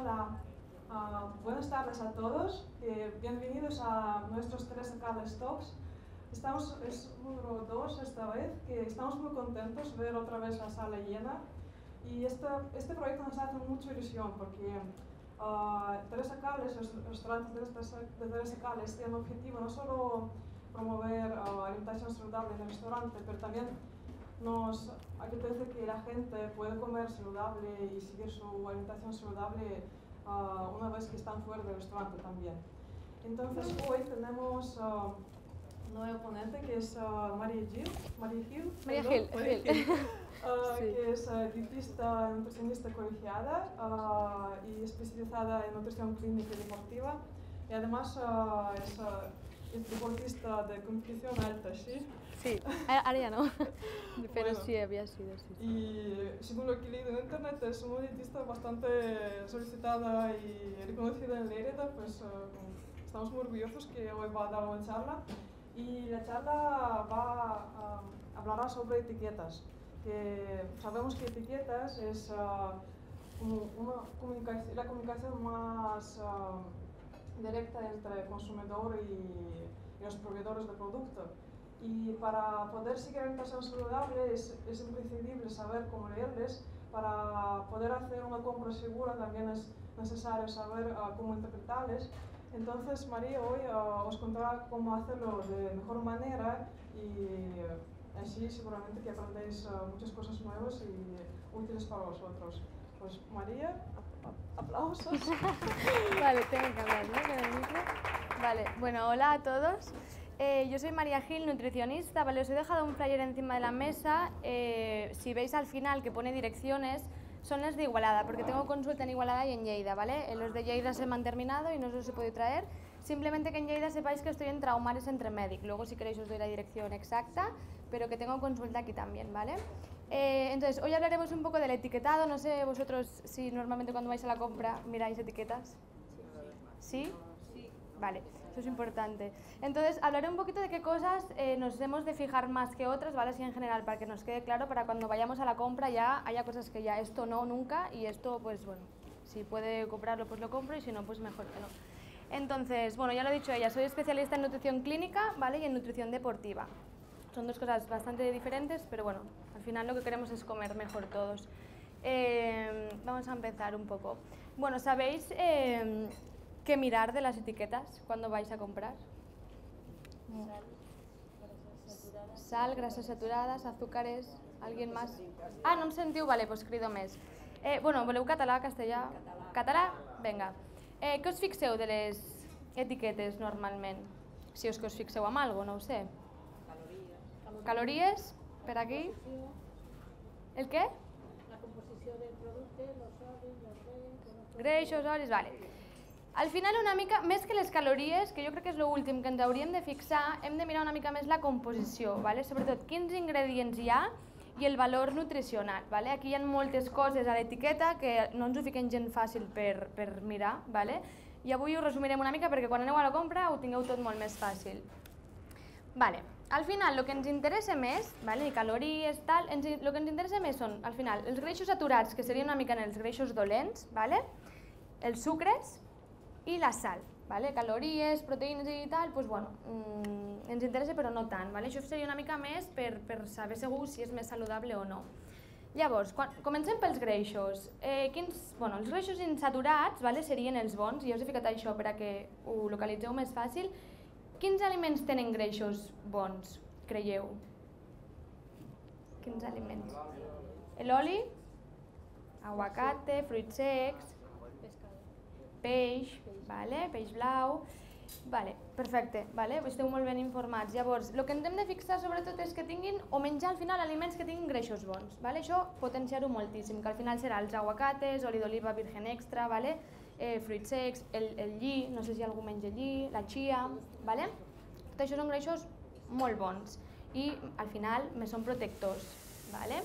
Hola, uh, buenas tardes a todos. Eh, bienvenidos a nuestros tres Carles Talks. Estamos, es número dos esta vez, que estamos muy contentos de ver otra vez la sala llena. Y este, este proyecto nos hace mucha ilusión porque uh, Teresa Carles, los restaurantes de Teresa Carles, tienen objetivo no solo promover uh, alimentación saludable en el restaurante, pero también nos apetece que la gente pueda comer saludable y seguir su alimentación saludable uh, una vez que están fuera del restaurante también. Entonces hoy tenemos uh, un nuevo ponente que es uh, María Gil, María Gil, María Gil, María Gil. Uh, Sí. que es uh, dietista, nutricionista colegiada y especializada en nutrición clínica y deportiva. Y además es, es deportista de competición alta, ¿sí? Sí, ara ja no, però Bueno. sí, havia sido, sí. sí. Y según lo que he leído en internet, es una dietista bastante solicitada y reconocida en Lérida, pues eh, estamos muy orgullosos que hoy va a dar una charla. Y la charla va a hablará sobre etiquetas, que sabemos que etiquetas es ah, como una comunicación, la comunicación más ah, directa entre el consumidor y, y los proveedores de producto. Y para poder seguir alimentación saludable es, es imprescindible saber cómo leerles. Para poder hacer una compra segura también es necesario saber ah, cómo interpretarles. Entonces María hoy ah, os contará cómo hacerlo de mejor manera y eh, así seguramente que aprendéis ah, muchas cosas nuevas y útiles para vosotros. Pues María, ap- aplausos. Vale, tengo que hablar, ¿no? Vale, bueno, hola a todos. Eh, yo soy María Gil, nutricionista. Vale, os he dejado un flyer encima de la mesa. Eh, si veis al final que pone direcciones, son las de Igualada, porque tengo consulta en Igualada y en Lleida, ¿vale? Eh, Los de Lleida se me han terminado y no se os he podido traer. Simplemente que en Lleida sepáis que estoy en Traumares entre Medic. Luego, si queréis, os doy la dirección exacta, pero que tengo consulta aquí también, ¿vale? Eh, entonces, hoy hablaremos un poco del etiquetado. No sé vosotros si normalmente cuando vais a la compra miráis etiquetas. ¿Sí? Vale, eso es importante. Entonces, hablaré un poquito de qué cosas eh, nos hemos de fijar más que otras, ¿vale? Así en general, para que nos quede claro, para cuando vayamos a la compra ya haya cosas que ya esto no, nunca, y esto, pues bueno, si puede comprarlo, pues lo compro, y si no, pues mejor que no. Entonces, bueno, ya lo he dicho ella, soy especialista en nutrición clínica, ¿vale? Y en nutrición deportiva. Son dos cosas bastante diferentes, pero bueno, al final lo que queremos es comer mejor todos. Eh, vamos a empezar un poco. Bueno, ¿sabéis eh, qué mirar de las etiquetas cuando vais a comprar? Sal, grasas saturadas, azúcares, ¿alguien más? Ah, no em sentiu? Vale, doncs crido més. Eh, bueno, voleu català, castellà? Català? Vinga. Eh, què us fixeu de les etiquetes normalment? Si és que us fixeu amb algo, no ho sé. Calories, per aquí. El què? La composició del producte, els olis, els- Greixos, olis, vale. Al final una mica, més que les calories, que jo crec que és l'últim que ens hauríem de fixar, hem de mirar una mica més la composició, vale? sobretot quins ingredients hi ha i el valor nutricional. Vale? Aquí hi ha moltes coses a l'etiqueta que no ens ho fiquem gent fàcil per, per mirar, vale? i avui ho resumirem una mica perquè quan aneu a la compra ho tingueu tot molt més fàcil. Vale. Al final, el que ens interessa més, vale, i calories, tal, ens, el que ens interessa més són, al final, els greixos saturats, que serien una mica en els greixos dolents, vale? els sucres i la sal. Vale? Calories, proteïnes i tal, doncs, bueno, mm, ens interessa però no tant. Vale? Això seria una mica més per, per saber segur si és més saludable o no. Llavors, quan, comencem pels greixos. Eh, quins, bueno, els greixos insaturats vale, serien els bons, jo us he ficat això per a que ho localitzeu més fàcil. Quins aliments tenen greixos bons, creieu? Quins aliments? L'oli, aguacate, fruits secs, peix, vale? peix blau, vale, perfecte, vale? esteu molt ben informats. Llavors, el que ens hem de fixar sobretot és que tinguin, o menjar al final aliments que tinguin greixos bons, vale? això potenciar-ho moltíssim, que al final serà els aguacates, oli d'oliva virgen extra, vale? eh, fruits secs, el, el lli, no sé si algú menja lli, la chia, vale? tot això són greixos molt bons i al final me són protectors, vale?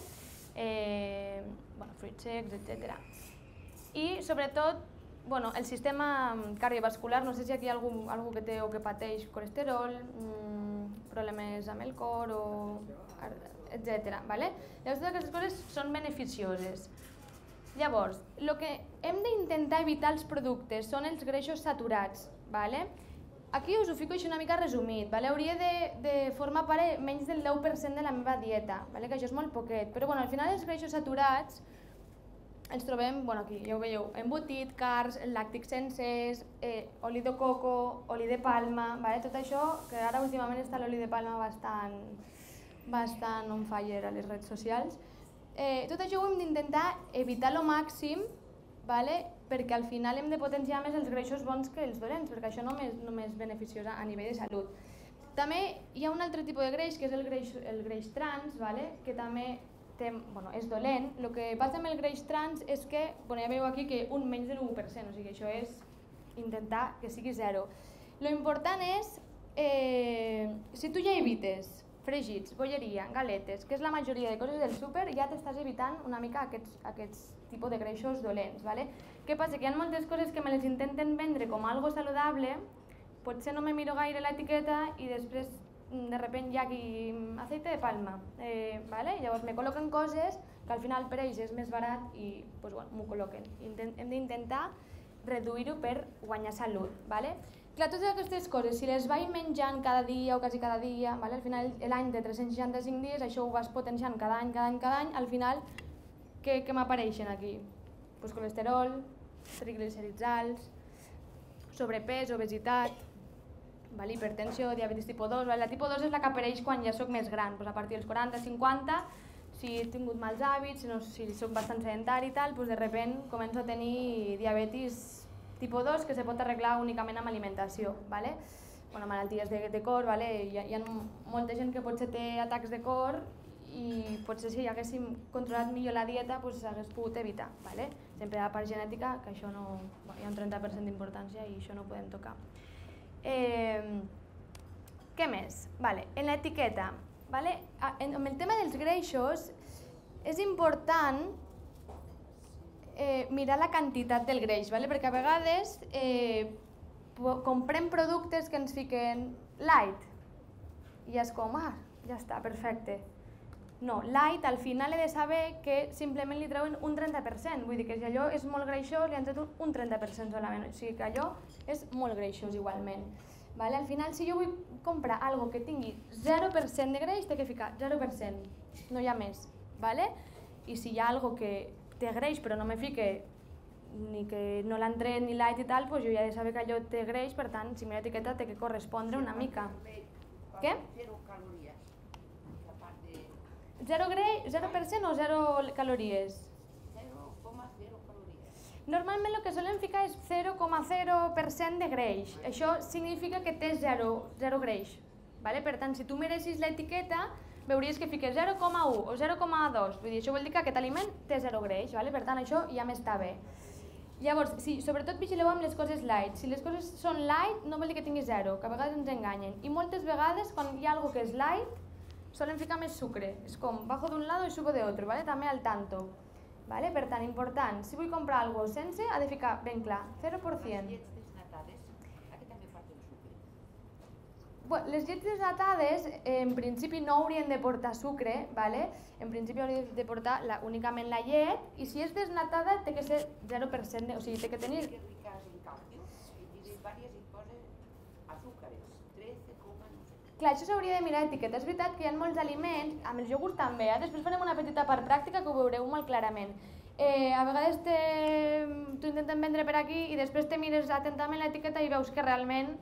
eh, bueno, fruits secs, etc. I sobretot bueno, el sistema cardiovascular, no sé si aquí hi ha algú, algú que té o que pateix colesterol, mmm, problemes amb el cor o etc. Vale? Llavors totes aquestes coses són beneficioses. Llavors, el que hem d'intentar evitar els productes són els greixos saturats. Vale? Aquí us ho fico així una mica resumit. Vale? Hauria de, de formar part menys del 10% de la meva dieta, vale? que això és molt poquet. Però bueno, al final els greixos saturats ens trobem, bueno, aquí ja ho veieu, embotit, cars, làctics sencers, eh, oli de coco, oli de palma, vale? tot això, que ara últimament està l'oli de palma bastant, bastant on fire a les redes socials. Eh, tot això ho hem d'intentar evitar lo màxim, vale? perquè al final hem de potenciar més els greixos bons que els dolents, perquè això només, només beneficiós a nivell de salut. També hi ha un altre tipus de greix, que és el greix, el greix trans, vale? que també té, bueno, és dolent. El que passa amb el greix trans és que, bueno, ja veieu aquí que un menys del 1%, o sigui, això és intentar que sigui zero. Lo important és, eh, si tu ja evites fregits, bolleria, galetes, que és la majoria de coses del súper, ja t'estàs evitant una mica aquests, aquests tipus de greixos dolents. ¿vale? Què passa? Que hi ha moltes coses que me les intenten vendre com algo saludable, potser no me miro gaire l'etiqueta i després de repente hi ha aquí mm, aceite de palma. Eh, ¿vale? Llavors me col·loquen coses que al final per ells és més barat i pues, bueno, m'ho col·loquen. Intent, hem d'intentar reduir-ho per guanyar salut. ¿vale? Clar, totes aquestes coses, si les vaig menjant cada dia o quasi cada dia, vale? al final l'any de 365 dies, això ho vas potenciant cada any, cada any, cada any, al final, què, què m'apareixen aquí? Pues colesterol, triglicèrids alts, sobrepès, obesitat, vale? hipertensió, diabetis tipus 2. Vale? La tipus 2 és la que apareix quan ja sóc més gran, pues a partir dels 40, 50, si he tingut mals hàbits, si, no, si soc bastant sedentari i tal, pues de repent començo a tenir diabetis Tipus 2 que se pot arreglar únicament amb alimentació, ¿vale? bueno, malalties de, de cor, ¿vale? hi, ha, hi ha molta gent que potser té atacs de cor i potser si haguéssim controlat millor la dieta pues, s'hagués pogut evitar. ¿vale? Sempre ha part genètica, que això no, hi ha un 30% d'importància i això no ho podem tocar. Eh, què més? Vale, en l'etiqueta, vale? en, en el tema dels greixos, és important eh, mirar la quantitat del greix, ¿vale? perquè a vegades eh, comprem productes que ens fiquen light i és com, ah, ja està, perfecte. No, light al final he de saber que simplement li treuen un 30%, vull dir que si allò és molt greixós li han tret un 30% solament, o sigui que allò és molt greixós igualment. Vale? Al final, si jo vull comprar algo que tingui 0% de greix, té que ficar 0%, no hi ha més. Vale? I si hi ha algo que té greix però no me fique ni que no l'han tret ni light i tal, doncs jo ja he de saber que allò té greix, per tant, si mira l'etiqueta té que correspondre una mica. Què? Zero calories. Zero, greix, 0% o zero calories? 0,0 calories. Normalment el que solen ficar és 0,0% de greix. Això significa que té 0, 0 greix. Vale? Per tant, si tu miressis l'etiqueta, veuries que fiques 0,1 o 0,2, vull dir, això vol dir que aquest aliment té 0 greix, vale? per tant això ja m'està bé. Llavors, sí, sobretot vigileu amb les coses light. Si les coses són light, no vol dir que tingui 0, que a vegades ens enganyen. I moltes vegades, quan hi ha algo que és light, solen ficar més sucre. És com, bajo d'un lado i subo de otro, ¿vale? també al tanto. ¿Vale? Per tant, important, si vull comprar algo sense, ha de ficar ben clar, 0%. les llets desnatades en principi no haurien de portar sucre, ¿vale? en principi haurien de portar la, únicament la llet i si és desnatada té que ser 0%, de, o sigui, té que tenir... Clar, això s'hauria de mirar etiqueta. És veritat que hi ha molts aliments, amb els iogurts també, eh? després farem una petita part pràctica que ho veureu molt clarament. Eh, a vegades t'ho intenten vendre per aquí i després te mires atentament l'etiqueta i veus que realment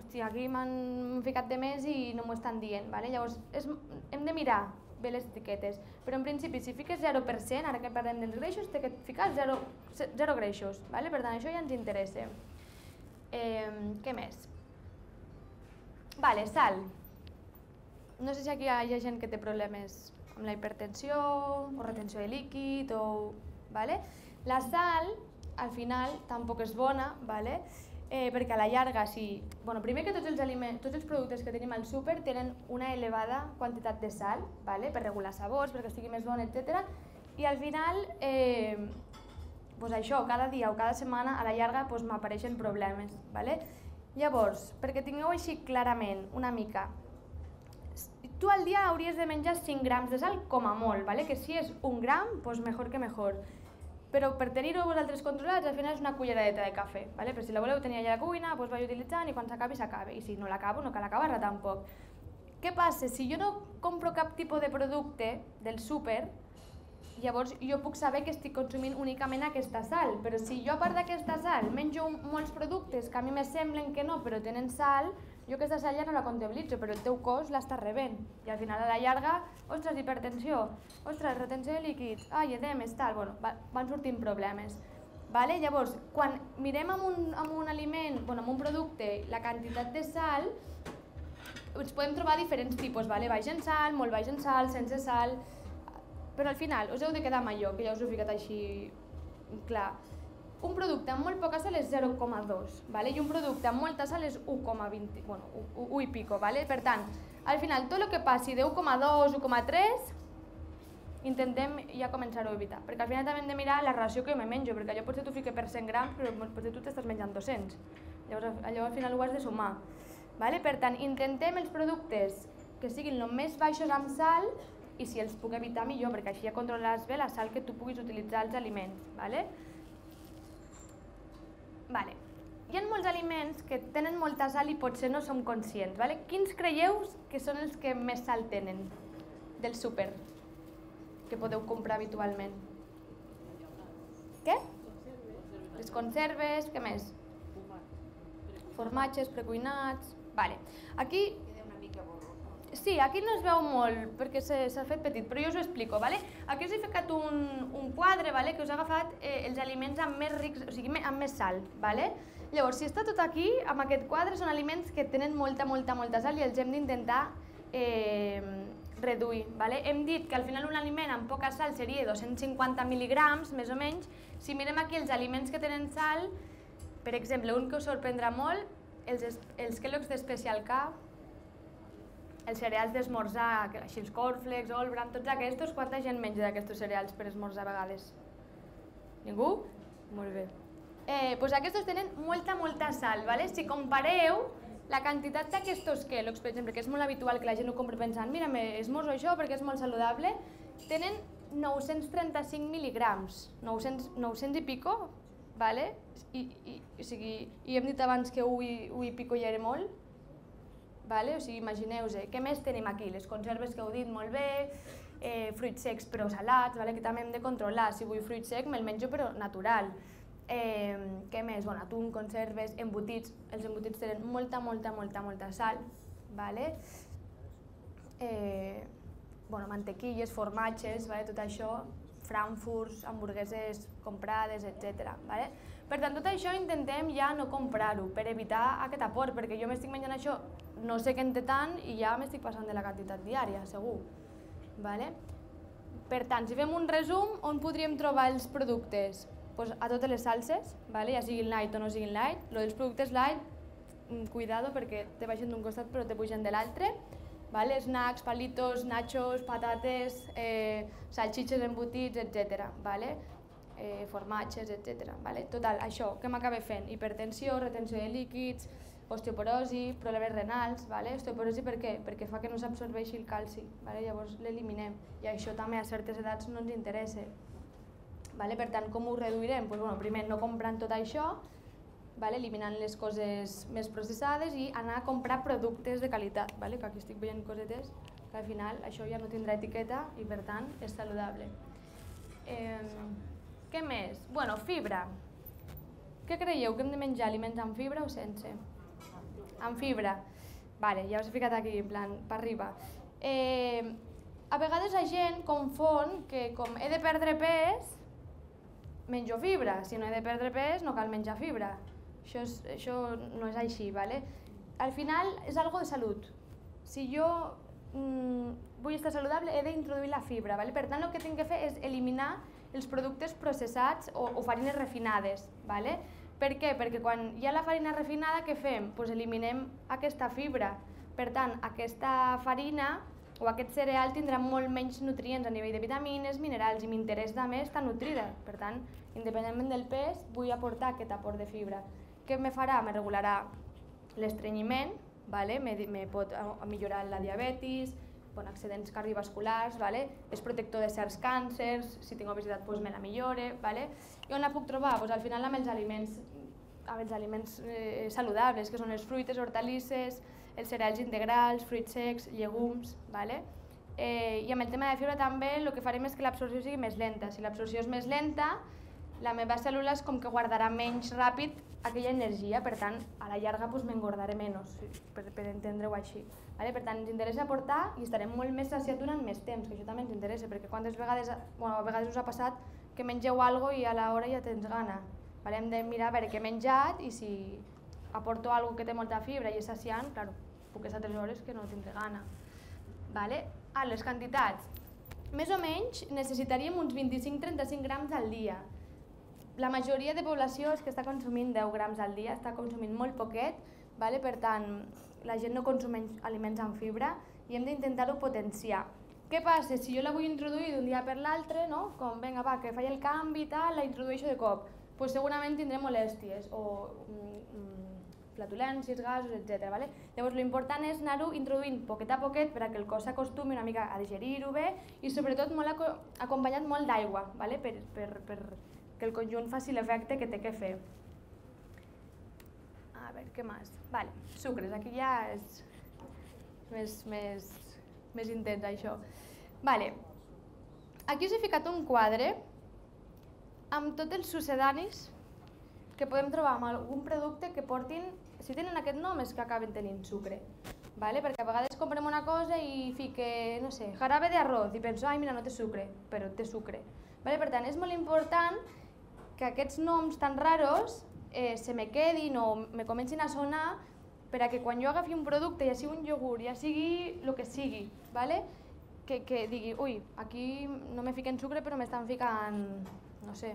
hòstia, aquí m'han ficat de més i no m'ho estan dient. Vale? Llavors, és, hem de mirar bé les etiquetes, però en principi si fiques 0%, ara que parlem dels greixos, té que ficar 0, 0 greixos, vale? per tant això ja ens interessa. Eh, què més? Vale, sal. No sé si aquí hi ha, gent que té problemes amb la hipertensió o retenció de líquid o... Vale? La sal, al final, tampoc és bona, vale? eh, perquè a la llarga, si... Bueno, primer que tots els, aliments, tots els productes que tenim al súper tenen una elevada quantitat de sal, vale? per regular sabors, perquè estigui més bon, etc. I al final, eh, pues això, cada dia o cada setmana, a la llarga pues, m'apareixen problemes. Vale? Llavors, perquè tingueu així clarament una mica, tu al dia hauries de menjar 5 grams de sal com a molt, vale? que si és un gram, pues mejor que mejor. però per tenir-ho vosaltres controlats, al final és una culleradeta de cafè, ¿vale? però si la voleu tenir allà a la cuina, doncs vaig utilitzant i quan s'acabi, s'acabi, i si no l'acabo, no cal acabar-la tampoc. Què passa? Si jo no compro cap tipus de producte del súper, llavors jo puc saber que estic consumint únicament aquesta sal, però si jo a part d'aquesta sal menjo molts productes que a mi me semblen que no, però tenen sal, jo aquesta sal ja no la comptabilitzo, però el teu cos l'està rebent. I al final a la llarga, ostres, hipertensió, ostres, retenció de líquids, ai, edemes, tal, bueno, va, van sortint problemes. Vale? Llavors, quan mirem amb un, amb un aliment, bueno, amb un producte, la quantitat de sal, ens podem trobar diferents tipus, vale? baix en sal, molt baix en sal, sense sal, però al final us heu de quedar amb allò, que ja us ho he ficat així clar. Un producte amb molt poca sal és 0,2 vale? i un producte amb molta sal és 1,20, bueno, 1, 1 i pico. Vale? Per tant, al final tot el que passi de 1,2, 1,3 intentem ja començar-ho a evitar, perquè al final també hem de mirar la ració que me menjo, perquè allò potser tu fiques per 100 grams, però potser tu t'estàs menjant 200. Llavors allò al final ho has de sumar. Vale? Per tant, intentem els productes que siguin el més baixos amb sal i si els puc evitar millor, perquè així ja controles bé la sal que tu puguis utilitzar als aliments. Vale? Vale. Hi ha molts aliments que tenen molta sal i potser no som conscients. Vale? Quins creieu que són els que més sal tenen del súper que podeu comprar habitualment? Què? Les conserves, què més? Formatges precuinats... Vale. Aquí Sí, aquí no es veu molt perquè s'ha fet petit, però jo us ho explico. Vale? Aquí us he ficat un, un quadre vale? que us ha agafat eh, els aliments amb més rics, o sigui, amb més sal. Vale? Llavors, si està tot aquí, amb aquest quadre són aliments que tenen molta, molta, molta sal i els hem d'intentar eh, reduir. Vale? Hem dit que al final un aliment amb poca sal seria 250 mil·ligrams, més o menys. Si mirem aquí els aliments que tenen sal, per exemple, un que us sorprendrà molt, els, els Kellogg's d'Especial K, els cereals d'esmorzar, així els cornflakes, el bram, tots aquests, quanta gent menja d'aquests cereals per esmorzar a vegades? Ningú? Molt bé. Eh, pues aquests tenen molta, molta sal, ¿vale? Si compareu la quantitat d'aquests Kellogg's, per exemple, que és molt habitual que la gent ho compri pensant mira, esmorzo això perquè és molt saludable, tenen 935 mil·ligrams, 900, 900 i pico, ¿vale? I, i, o sigui, i hem dit abans que 1 i, 1 i pico ja era molt, Vale? O sigui, imagineu-vos, què més tenim aquí? Les conserves que heu dit molt bé, eh, fruits secs però salats, vale? que també hem de controlar. Si vull fruit sec, me'l menjo però natural. Eh, què més? Bueno, atún, conserves, embotits. Els embotits tenen molta, molta, molta, molta sal. Vale? Eh, bueno, mantequilles, formatges, vale? tot això, frankfurts, hamburgueses comprades, etc. Vale? Per tant, tot això intentem ja no comprar-ho per evitar aquest aport, perquè jo m'estic menjant això, no sé què en té tant i ja m'estic passant de la quantitat diària, segur. Vale? Per tant, si fem un resum, on podríem trobar els productes? Pues a totes les salses, vale? ja siguin light o no siguin light. Lo dels productes light, mm, cuidado perquè te baixen d'un costat però te pugen de l'altre. Vale? Snacks, palitos, nachos, patates, eh, salxitxes embotits, etc. Vale? eh, formatges, etc. Vale? Total, això, què m'acaba fent? Hipertensió, retenció de líquids, osteoporosi, problemes renals, vale? osteoporosi per què? Perquè fa que no s'absorbeixi el calci, vale? llavors l'eliminem i això també a certes edats no ens interessa. Vale? Per tant, com ho reduirem? Pues, bueno, primer no comprant tot això, vale? eliminant les coses més processades i anar a comprar productes de qualitat, vale? que aquí estic veient cosetes que al final això ja no tindrà etiqueta i per tant és saludable. Eh, què més? Bueno, fibra. Què creieu? Que hem de menjar aliments amb fibra o sense? Amb fibra. Vale, ja us he ficat aquí, en plan, per arriba. Eh, a vegades la gent confon que com he de perdre pes, menjo fibra. Si no he de perdre pes, no cal menjar fibra. Això, és, això no és així, ¿vale? Al final és algo de salut. Si jo mm, vull estar saludable, he d'introduir la fibra. ¿vale? Per tant, el que tinc que fer és eliminar els productes processats o, o farines refinades. ¿vale? Per què? Perquè quan hi ha la farina refinada, què fem? Pues eliminem aquesta fibra. Per tant, aquesta farina o aquest cereal tindrà molt menys nutrients a nivell de vitamines, minerals i m'interessa més estar nutrida. Per tant, independentment del pes, vull aportar aquest aport de fibra. Què me farà? Me regularà l'estrenyiment, vale? me, me pot millorar la diabetis, bueno, accidents cardiovasculars, vale? és protector de certs càncers, si tinc obesitat doncs me la millore. Vale? I on la puc trobar? Pues al final amb els aliments, amb els aliments eh, saludables, que són les fruites, hortalisses, els cereals integrals, fruits secs, llegums. Vale? Eh, I amb el tema de fibra també el que farem és que l'absorció sigui més lenta. Si l'absorció és més lenta, la meva cèl·lula és com que guardarà menys ràpid aquella energia, per tant, a la llarga pues, m'engordaré menys, per, per entendre-ho així. Vale? Per tant, ens interessa aportar i estarem molt més saciats durant més temps, que això també ens interessa, perquè quantes vegades, bueno, a vegades us ha passat que mengeu algo i a l'hora ja tens gana. Vale? Hem de mirar a veure què he menjat i si aporto algo que té molta fibra i és saciant, clar, puc estar 3 hores que no tindré gana. Vale? Ah, les quantitats. Més o menys necessitaríem uns 25-35 grams al dia la majoria de població és que està consumint 10 grams al dia, està consumint molt poquet, vale? per tant, la gent no consumeix aliments amb fibra i hem d'intentar-ho potenciar. Què passa? Si jo la vull introduir d'un dia per l'altre, no? com venga, va, que faig el canvi i tal, la introdueixo de cop, pues segurament tindré molèsties o mm, mm, flatulències, gasos, etc. Vale? Llavors, l'important és anar-ho introduint poquet a poquet per a que el cos s'acostumi una mica a digerir-ho bé i sobretot molt acompanyat molt d'aigua, vale? per, per, per, que el conjunt faci l'efecte que té que fer. A veure, què més? Vale, sucres, aquí ja és més, més, més intens això. Vale. Aquí us he ficat un quadre amb tots els sucedanis que podem trobar amb algun producte que portin, si tenen aquest nom és que acaben tenint sucre. Vale? Perquè a vegades comprem una cosa i fique, no sé, jarabe d'arroz i penso, ai mira, no té sucre, però té sucre. Vale? Per tant, és molt important que aquests noms tan raros eh, se me quedin o me comencin a sonar per a que quan jo agafi un producte, ja sigui un iogurt, ja sigui el que sigui, ¿vale? que, que digui, ui, aquí no me fiquen sucre però m'estan ficant, no sé,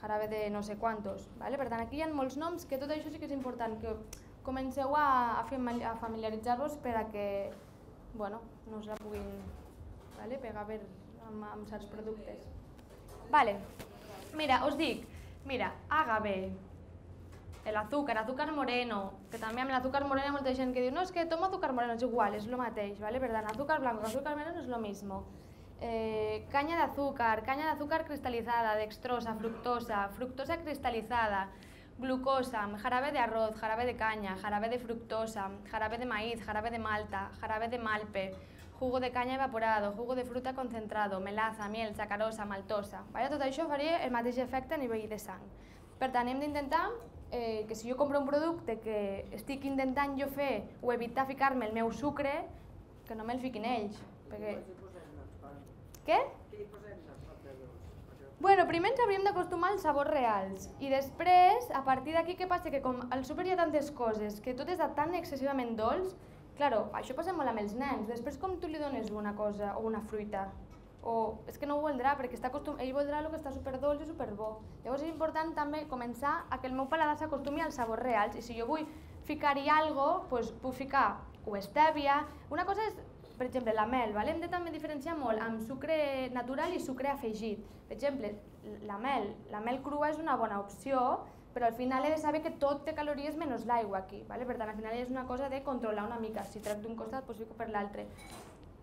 jarabe de no sé quantos. ¿vale? Per tant, aquí hi ha molts noms que tot això sí que és important, que comenceu a, a familiaritzar-vos per a que bueno, no us la puguin ¿vale? pegar per, amb, amb certs productes. Vale. Mira, us dic, mira, agave, el azúcar, azúcar moreno, que també amb l'azúcar moreno hi ha molta gent que diu no, és que toma azúcar moreno, és igual, és el mateix, ¿vale? per tant, azúcar blanco, azúcar moreno és lo mismo. Eh, caña de azúcar, caña de azúcar cristalizada, dextrosa, fructosa, fructosa cristalizada, glucosa, jarabe de arroz, jarabe de caña, jarabe de fructosa, jarabe de maíz, jarabe de malta, jarabe de malpe, jugo de canya evaporado, jugo de fruta concentrado, melaza, miel, sacarosa, maltosa. Vale? Tot això faria el mateix efecte a nivell de sang. Per tant, hem d'intentar eh, que si jo compro un producte que estic intentant jo fer o evitar ficar-me el meu sucre, que no me'l fiquin ells. Perquè... Què? Bueno, primer ens hauríem d'acostumar als sabors reals i després, a partir d'aquí, què passa? Que com al súper hi ha tantes coses, que tot és tan excessivament dolç, Claro, això passa molt amb els nens. Després com tu li dones una cosa o una fruita? O és que no ho voldrà perquè està acostum... ell voldrà el que està superdolç i superbo. Llavors és important també començar a que el meu paladar s'acostumi als sabors reals i si jo vull ficar-hi algo, pues, puc ficar o estèvia. Una cosa és, per exemple, la mel, ¿vale? hem de també diferenciar molt amb sucre natural i sucre afegit. Per exemple, la mel, la mel crua és una bona opció, però al final he de saber que tot té calories menys l'aigua aquí, ¿vale? per tant al final és una cosa de controlar una mica, si trec d'un costat doncs fico per l'altre.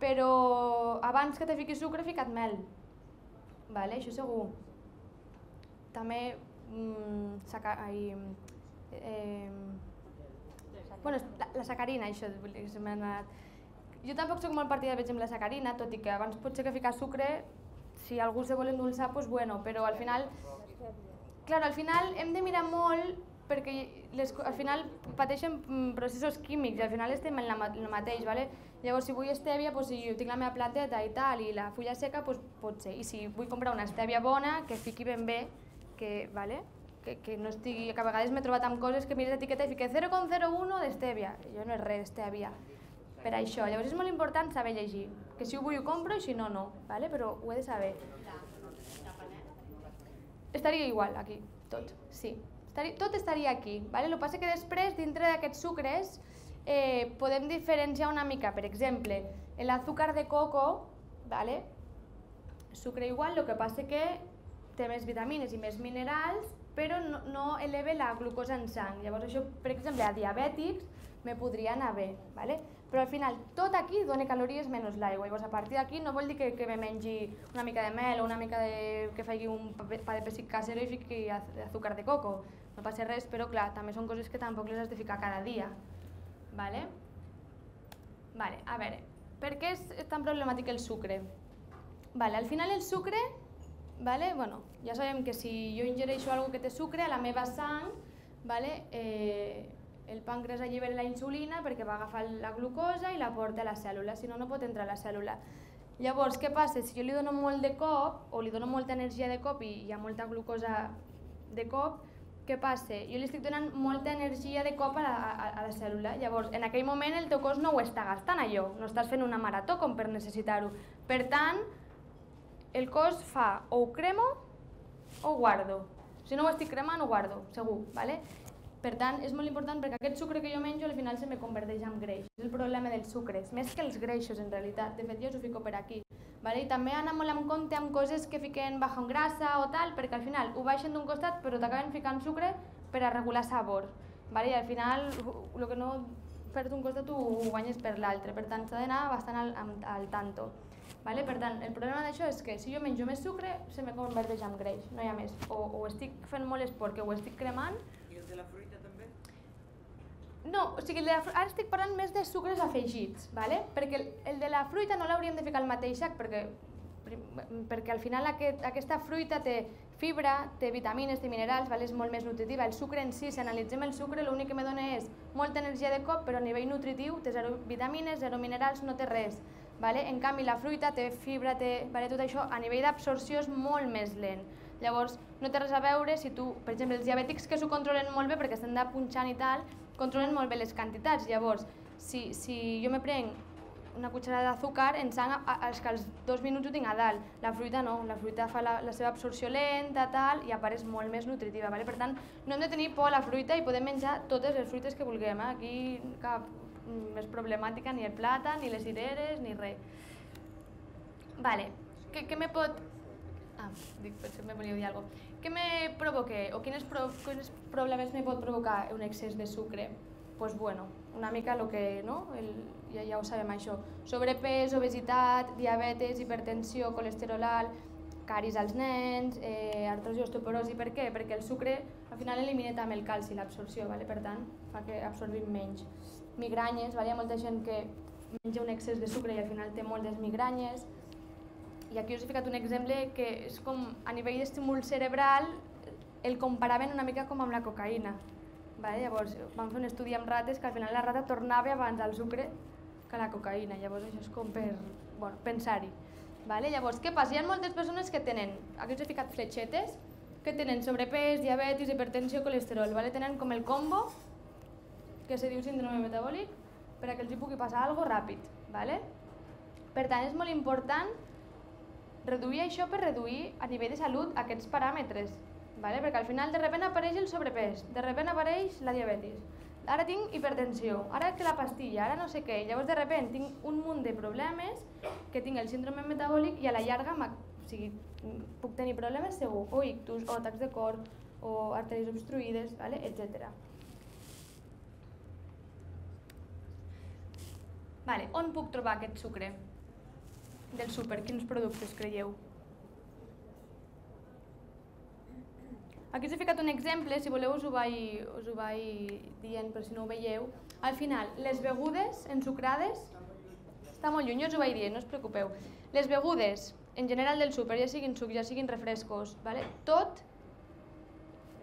Però abans que te fiquis sucre he ficat mel, vale? això segur. També mmm, saca, ai, eh, bueno, la, la sacarina, això, se m'ha anat. Jo tampoc soc molt partida, per exemple, la sacarina, tot i que abans potser que ficar sucre, si algú se vol endolçar, doncs bueno, però al final Clar, al final hem de mirar molt perquè les, al final pateixen mm, processos químics i al final estem en la, el mateix, ¿vale? Llavors, si vull estèvia, doncs, si jo tinc la meva planteta i tal, i la fulla seca, doncs, pot ser. I si vull comprar una estèvia bona, que fiqui ben bé, que, ¿vale? que, que no estigui... que a vegades m'he trobat amb coses que mires l'etiqueta i fique 0,01 d'estèvia. Jo no és res d'estèvia. Per això, llavors és molt important saber llegir. Que si ho vull ho compro i si no, no. ¿vale? Però ho he de saber. Estaria igual aquí, tot, sí. Estaria, tot estaria aquí. Vale? El que passa que després, dintre d'aquests sucres, eh, podem diferenciar una mica. Per exemple, l'azúcar de coco, vale? sucre igual, el que passa que té més vitamines i més minerals, però no, no eleva la glucosa en sang. Llavors això, per exemple, a diabètics me podria anar bé. Vale? Però al final tot aquí dona calories menys l'aigua. Llavors a partir d'aquí no vol dir que, que me mengi una mica de mel o una mica de... que faci un pa de pessic casero i fiqui az- azúcar de coco. No passa res, però clar, també són coses que tampoc les has de ficar cada dia. Vale? Vale, a veure, per què és tan problemàtic el sucre? Vale, al final el sucre, vale, bueno, ja sabem que si jo ingereixo algo que té sucre a la meva sang, vale, eh, el pàncreas allibera la insulina perquè va agafar la glucosa i la porta a la cèl·lula, si no, no pot entrar a la cèl·lula. Llavors, què passa? Si jo li dono molt de cop, o li dono molta energia de cop i hi ha molta glucosa de cop, què passa? Jo li estic donant molta energia de cop a la, a, a la cèl·lula. Llavors, en aquell moment el teu cos no ho està gastant allò, no estàs fent una marató com per necessitar-ho. Per tant, el cos fa o ho cremo o ho guardo. Si no ho estic cremant, ho guardo, segur. ¿vale? Per tant, és molt important perquè aquest sucre que jo menjo al final se me converteix en greix. És el problema dels sucres, més que els greixos en realitat. De fet, jo us ho fico per aquí. Vale? I també anar molt en compte amb coses que fiquen bajo en grassa o tal, perquè al final ho baixen d'un costat però t'acaben ficant sucre per a regular sabor. Vale? I al final el que no perds d'un costat ho, guanyes per l'altre. Per tant, s'ha d'anar bastant al, al, al tanto. Vale? Per tant, el problema d'això és que si jo menjo més sucre, se me converteix en greix, no hi ha més. O, o estic fent molt esport, que ho estic cremant, I el de la fruita? No, o sigui, el de la, fru- ara estic parlant més de sucres afegits, ¿vale? perquè el, el de la fruita no l'hauríem de ficar al mateix sac, perquè, perquè al final aquest, aquesta fruita té fibra, té vitamines, té minerals, ¿vale? és molt més nutritiva. El sucre en si, si analitzem el sucre, l'únic que me dona és molta energia de cop, però a nivell nutritiu té zero vitamines, zero minerals, no té res. ¿vale? En canvi, la fruita té fibra, té ¿vale? tot això, a nivell d'absorció és molt més lent. Llavors, no té res a veure si tu, per exemple, els diabètics que s'ho controlen molt bé perquè estan de punxant i tal, controlen molt bé les quantitats. Llavors, si, si jo me prenc una cucharada d'azúcar, en sang, és que als dos minuts ho tinc a dalt. La fruita no, la fruita fa la, la seva absorció lenta, tal, i a part és molt més nutritiva. Vale? Per tant, no hem de tenir por a la fruita i podem menjar totes les fruites que vulguem. Eh? Aquí cap mm, més problemàtica, ni el plàtan, ni les cireres, ni res. Vale, què, què me pot... Ah, dic, potser me volia dir alguna cosa. Què me provoque, o quines, pro, quins problemes me pot provocar un excés de sucre? pues bueno, una mica el que, no? El, ja, ja ho sabem això. Sobrepès, obesitat, diabetes, hipertensió, colesterol alt, caris als nens, eh, artrosi osteoporosi. Per què? Perquè el sucre al final elimina també el calci, l'absorció, vale? per tant fa que absorbim menys. Migranyes, vale? hi ha molta gent que menja un excés de sucre i al final té moltes migranyes. I aquí us he ficat un exemple que és com a nivell d'estímul cerebral el comparaven una mica com amb la cocaïna. Vale? Llavors vam fer un estudi amb rates que al final la rata tornava abans al sucre que la cocaïna. Llavors això és com per bueno, pensar-hi. Vale? Llavors, què passa? Hi ha moltes persones que tenen, aquí us he ficat fletxetes, que tenen sobrepès, diabetis, hipertensió, colesterol. Vale? Tenen com el combo, que se diu síndrome metabòlic, per a que els hi pugui passar algo ràpid. Vale? Per tant, és molt important reduir això per reduir a nivell de salut aquests paràmetres. Vale? Perquè al final de repent apareix el sobrepès, de repent apareix la diabetis, ara tinc hipertensió, ara que la pastilla, ara no sé què, llavors de repent tinc un munt de problemes que tinc el síndrome metabòlic i a la llarga o sigui, puc tenir problemes segur, o ictus, o atacs de cor, o artèries obstruïdes, vale? etc. Vale, on puc trobar aquest sucre? Del súper, quins productes creieu? Aquí us he ficat un exemple, si voleu us ho vaig, us ho vaig dient per si no ho veieu. Al final, les begudes ensucrades, està molt lluny, us ho vaig dir, no us preocupeu. Les begudes, en general del súper, ja siguin sucs, ja siguin refrescos, vale? tot,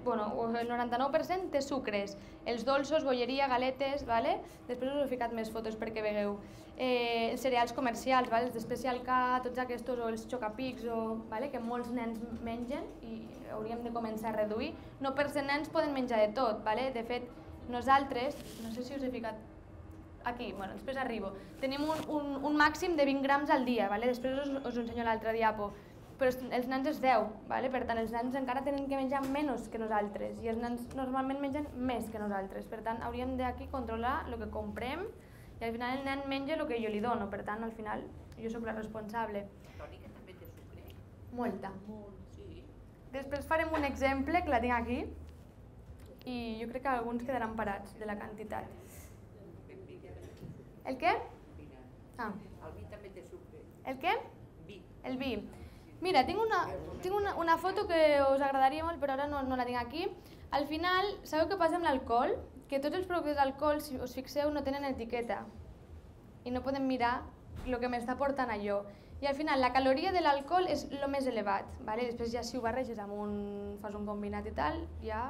bueno, el 99% té sucres. Els dolços, bolleria, galetes, vale? després us he ficat més fotos perquè vegueu. Eh, els cereals comercials, vale? els d'Especial K, tots aquests, o els xocapics, o, vale? que molts nens mengen i hauríem de començar a reduir. No per ser nens poden menjar de tot, vale? de fet, nosaltres, no sé si us he ficat aquí, bueno, després arribo, tenim un, un, un màxim de 20 grams al dia, vale? després us, us ensenyo l'altre diapo, però els- nens és 10, vale? per tant els nens encara tenen que menjar menys que nosaltres i els nens normalment mengen més que nosaltres, per tant hauríem d'aquí controlar el que comprem i al final el nen menja el que jo li dono, per tant al final jo sóc la responsable. Tònica també té sucre. Molta. Molt, sí. Després farem un exemple que la tinc aquí i jo crec que alguns quedaran parats de la quantitat. El què? Ah, El vi també té sucre. el què? Vi. El vi. Mira, tinc una, tinc una, una foto que us agradaria molt, però ara no, no la tinc aquí. Al final, sabeu què passa amb l'alcohol? Que tots els productes d'alcohol, si us fixeu, no tenen etiqueta. I no podem mirar el que m'està portant allò. I al final, la caloria de l'alcohol és el més elevat. Vale? Després ja si ho barreges amb un, fas un combinat i tal, ja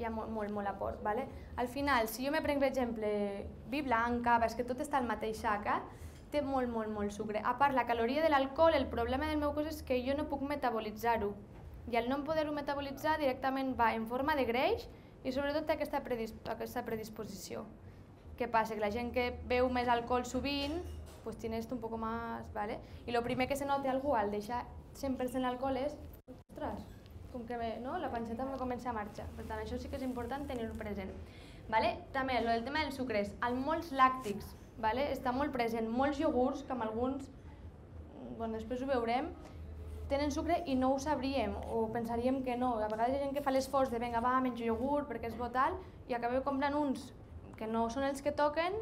hi ha molt, molt, molt aport. Vale? Al final, si jo me prenc, per exemple, vi blanc, cava, és que tot està al mateix sac, eh? Té molt, molt, molt sucre. A part, la caloria de l'alcohol, el problema del meu cos és que jo no puc metabolitzar-ho. I al no poder-ho metabolitzar directament va en forma de greix i sobretot té aquesta, predis aquesta predisposició. Què passa? Que la gent que beu més alcohol sovint, pues tiene esto un poco más, ¿vale? Y lo primer que se note algú al deixar 100% l'alcohol és, ostres, com que no? la panxeta me comença a marxar. Per tant, això sí que és important tenir-ho present. Vale? També el tema dels sucres, els molts làctics, vale? està molt present. Molts iogurts, que amb alguns, bueno, després ho veurem, tenen sucre i no ho sabríem o pensaríem que no. A vegades hi ha gent que fa l'esforç de vinga va, menjo iogurt perquè és bo tal i acabeu comprant uns que no són els que toquen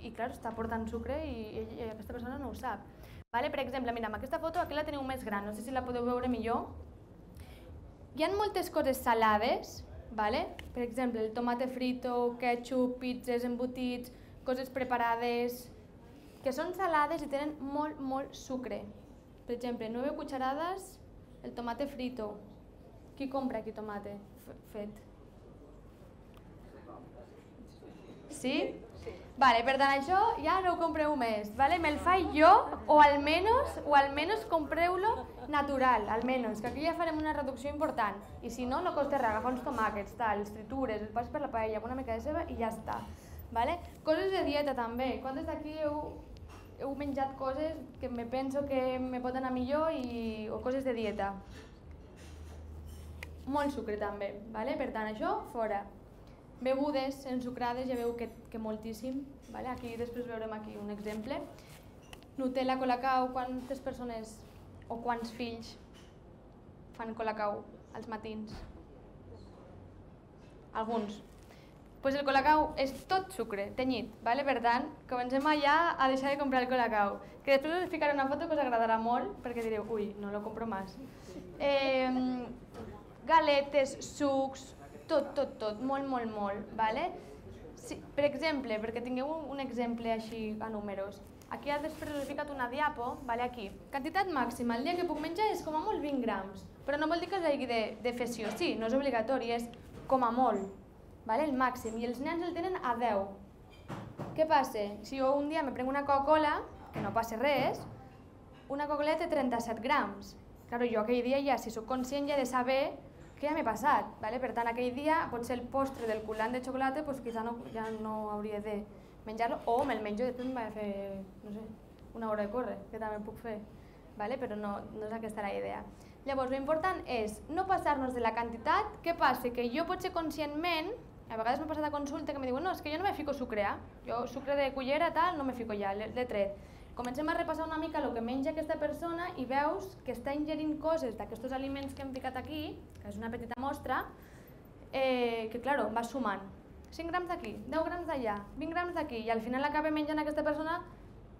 i clar, està portant sucre i, i, i aquesta persona no ho sap. Vale? Per exemple, mira, amb aquesta foto aquí la teniu més gran, no sé si la podeu veure millor. Hi ha moltes coses salades, vale? per exemple, el tomate frito, ketchup, pizzas, embotits, coses preparades, que són salades i tenen molt, molt sucre. Per exemple, 9 cucharades el tomate frito. Qui compra aquí tomate fet? Sí? Vale, per tant, això ja no ho compreu més, vale? Me'l faig jo, o almenys, o almenys compreu-lo natural, almenys, que aquí ja farem una reducció important. I si no, no costa res, agafar uns tomàquets, tal, els tritures, els passes per la paella una mica de ceba i ja està. Vale? Coses de dieta també. Quantes d'aquí heu, heu menjat coses que me penso que me pot anar millor i, o coses de dieta? Molt sucre també, vale? per tant això fora. Begudes ensucrades, ja veu que, que moltíssim. Vale? Aquí després veurem aquí un exemple. Nutella, colacau, quantes persones o quants fills fan colacau als matins? Alguns. Pues el colacau és tot sucre, tenyit, vale? per tant, comencem ja a deixar de comprar el colacau. Que després us ficaré una foto que us agradarà molt, perquè direu, ui, no lo compro més. Eh, galetes, sucs, tot, tot, tot, molt, molt, molt, vale? Sí, per exemple, perquè tingueu un, exemple així a números, aquí després us he ficat una diapo, vale, aquí. Quantitat màxima, el dia que puc menjar és com a molt 20 grams, però no vol dir que es hagi de, de fer sí o sí, no és obligatori, és com a molt, vale, el màxim, i els nens el tenen a 10. Què passa? Si jo un dia me prenc una Coca-Cola, que no passa res, una Coca-Cola té 37 grams. Claro, jo aquell dia ja, si sóc conscient, ja he de saber que ja m'he passat. Vale? Per tant, aquell dia potser el postre del culant de xocolata pues, quizá no, ja no hauria de menjar-lo o me'l menjo i després em vaig a fer, no sé, una hora de córrer, que també puc fer. Vale? Però no, no és aquesta la idea. Llavors, l'important és no passar-nos de la quantitat. Què passa? Que jo potser conscientment, a vegades m'ha passat a consulta que me diuen no, és que jo no me fico sucre, eh? jo sucre de cullera tal, no me fico ja, l'he tret. Comencem a repassar una mica el que menja aquesta persona i veus que està ingerint coses d'aquests aliments que hem ficat aquí, que és una petita mostra, eh, que claro, va sumant. 5 grams d'aquí, 10 grams d'allà, 20 grams d'aquí, i al final acaba menjant aquesta persona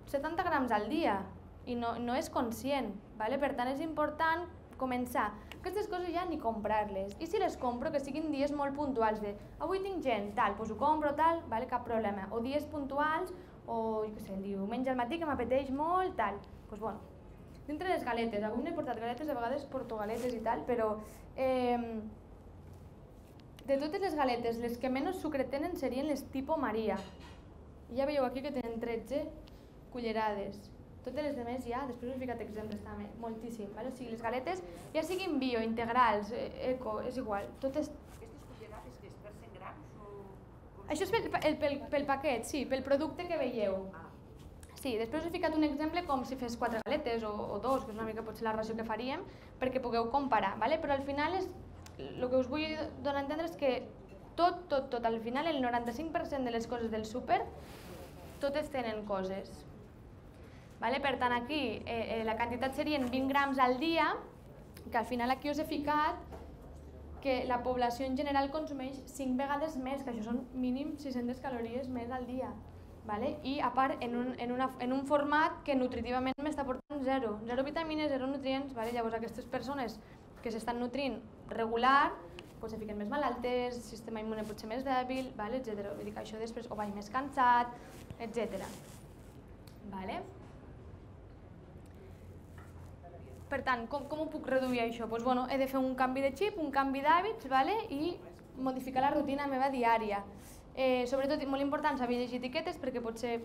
70 grams al dia i no, no és conscient. Vale? Per tant, és important començar. Aquestes coses ja ni comprar-les. I si les compro, que siguin dies molt puntuals de avui tinc gent, tal, doncs ho compro, tal, vale? cap problema. O dies puntuals, o jo què sé, el diumenge al matí que m'apeteix molt, tal. Doncs pues, bueno, dintre les galetes, avui no he portat galetes, a vegades porto galetes i tal, però eh, de totes les galetes, les que menys sucre tenen serien les tipo Maria. Ja veieu aquí que tenen 13 cullerades. Totes les demés ja, després us he ficat exemples també, moltíssim. Vale? O sigui, les galetes, ja siguin bio, integrals, eh, eco, és igual, totes... Aquestes cullerades que és per 100 grams o... Això és pel, pel, pel, pel paquet, sí, pel producte que veieu. Ah, Sí, després us he ficat un exemple com si fes quatre galetes o, o dos, que és una mica potser la ració que faríem, perquè pugueu comparar, ¿vale? però al final és, el que us vull donar a entendre és que tot, tot, tot, al final el 95% de les coses del súper, totes tenen coses. ¿Vale? Per tant, aquí eh, eh, la quantitat serien 20 grams al dia, que al final aquí us he ficat que la població en general consumeix 5 vegades més, que això són mínim 600 calories més al dia. Vale? I a part en un, en, una, en un format que nutritivament m'està portant zero, zero vitamines, zero nutrients, vale? llavors aquestes persones que s'estan nutrint regular pues, se fiquen més malaltes, el sistema immune pot ser més dèbil, vale? etc. Vull dir que això després o vaig més cansat, etc. Vale? Per tant, com, com ho puc reduir això? Pues, bueno, he de fer un canvi de xip, un canvi d'hàbits vale? i modificar la rutina meva diària. Eh, sobretot, molt important, saber llegir etiquetes perquè potser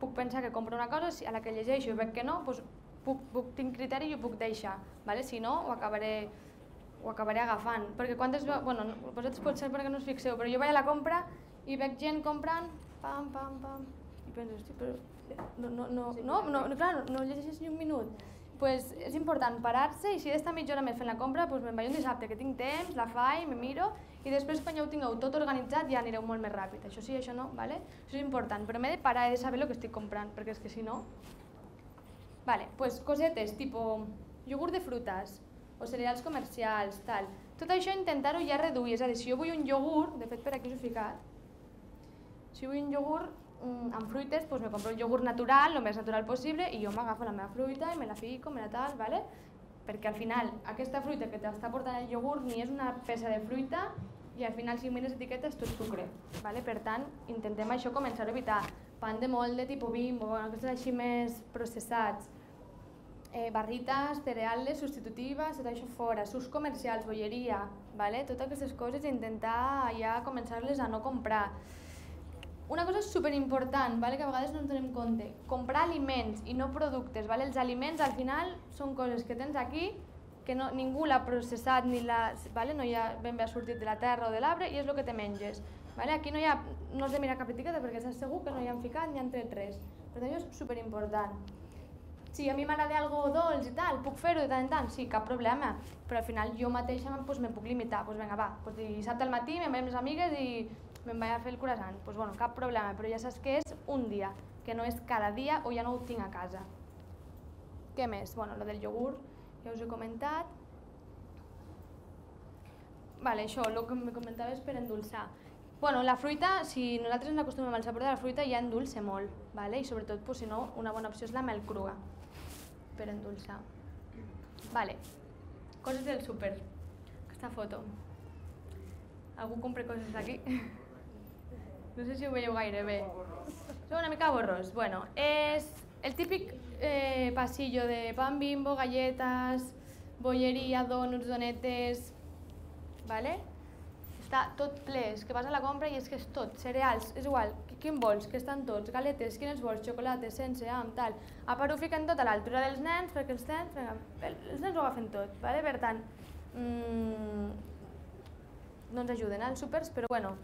puc pensar que compro una cosa, si a la que llegeixo i veig que no, doncs puc, puc, tinc criteri i ho puc deixar. Vale? Si no, ho acabaré, ho acabaré agafant. Perquè quantes... Bueno, vosaltres pot ser perquè no us fixeu, però jo vaig a la compra i veig gent comprant, pam, pam, pam, i penso, hosti, però no, no, no, no, no, no, clar, no, no llegeixes ni un minut pues és important parar-se i si he d'estar mitja hora més fent la compra, pues me'n vaig un dissabte que tinc temps, la faig, me miro i després quan ja ho tingueu tot organitzat ja anireu molt més ràpid. Això sí, això no, ¿vale? Això és important, però m'he de parar, he de saber el que estic comprant, perquè és que si no... Vale, pues cosetes, tipo iogurt de frutas o cereals comercials, tal. Tot això intentar-ho ja reduir, és a dir, si jo vull un iogurt, de fet per aquí us he ficat, si vull un iogurt, amb fruites, pues me compro un iogurt natural, el més natural possible, i jo m'agafo la meva fruita i me la fico, me la tal, ¿vale? perquè al final aquesta fruita que t'està portant el iogurt ni és una peça de fruita i al final si mires etiquetes tot sucre. ¿vale? Per tant, intentem això començar a evitar pan de molde, tipus bimbo, bueno, aquests així més processats, eh, barrites, cereals substitutives, tot això fora, sucs comercials, bolleria, ¿vale? totes aquestes coses intentar ja començar-les a no comprar. Una cosa superimportant, vale? que a vegades no ens donem compte, comprar aliments i no productes. Vale? Els aliments al final són coses que tens aquí que no, ningú l'ha processat ni la, vale? no hi ha ben bé sortit de la terra o de l'arbre i és el que te menges. Vale? Aquí no, hi ha, no has de mirar cap etiqueta perquè estàs segur que no hi han ficat ni han tret res. Per tant, és superimportant. Si a mi m'agrada algo dolç i tal, puc fer-ho de tant en tant? Sí, cap problema. Però al final jo mateixa pues, me puc limitar. Pues vinga, va, pues, dissabte al matí me'n amb les amigues i me'n vaig a fer el croissant, doncs bueno, cap problema, però ja saps que és un dia, que no és cada dia o ja no ho tinc a casa. Què més? Bueno, lo del iogurt, ja us he comentat. Vale, això, el que me comentaves per endulçar. Bueno, la fruita, si nosaltres ens acostumem al sabor de la fruita, ja endulça molt, vale? i sobretot, pues, si no, una bona opció és la mel crua per endulçar. Vale. Coses del súper. Aquesta foto. Algú compra coses aquí? No sé si ho veieu gaire bé. Són una mica borros. Bueno, és el típic eh, passillo de pan bimbo, galletes, bolleria, donuts, donetes... ¿vale? Està tot ple, és que vas a la compra i és que és tot, cereals, és igual, quin vols, que estan tots, galetes, quines vols, xocolata, sense, amb, tal. A part ho fiquen tot a l'altura dels nens, perquè els nens, els nens ho agafen tot, ¿vale? per tant, mmm, no ens ajuden als súpers, però bueno,